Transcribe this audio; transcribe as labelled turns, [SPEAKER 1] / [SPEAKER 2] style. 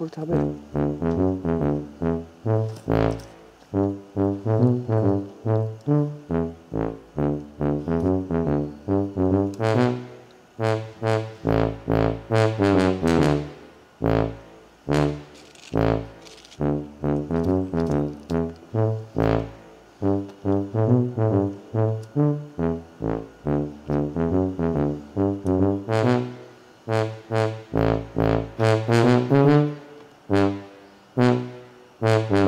[SPEAKER 1] 그걸 잡아야 돼. Mm-hmm. Mm-hmm.